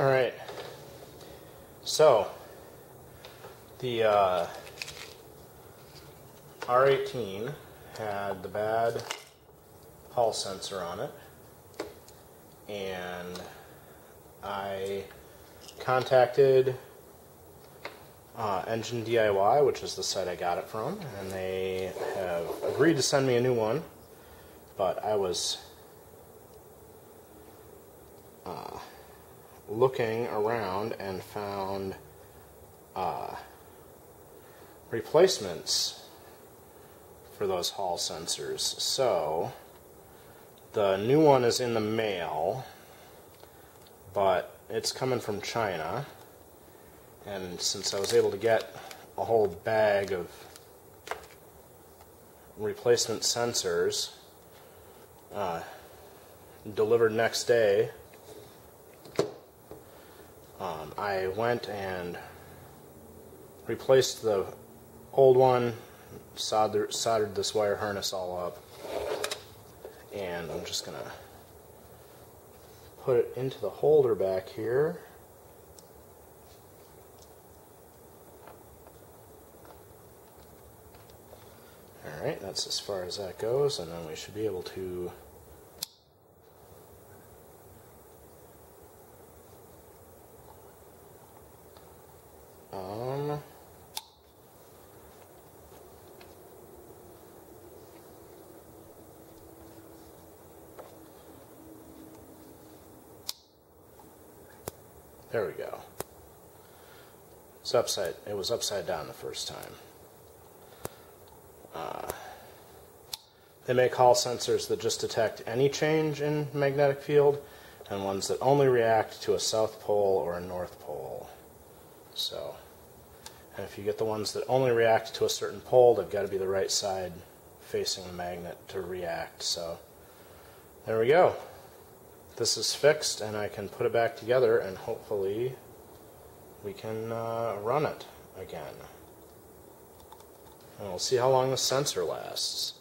All right. So, the uh, R18 had the bad Hall sensor on it, and I contacted uh, Engine DIY, which is the site I got it from, and they have agreed to send me a new one. But I was uh, looking around and found uh, replacements for those Hall sensors. So the new one is in the mail, but it's coming from China. And since I was able to get a whole bag of replacement sensors uh, delivered next day, um, I went and replaced the old one, soldered, soldered this wire harness all up, and I'm just going to put it into the holder back here. Alright, that's as far as that goes, and then we should be able to There we go. It's upside. It was upside down the first time. Uh, they make Hall sensors that just detect any change in magnetic field, and ones that only react to a south pole or a north pole. So, and if you get the ones that only react to a certain pole, they've got to be the right side facing the magnet to react. So, there we go this is fixed and I can put it back together and hopefully we can uh, run it again. And we'll see how long the sensor lasts.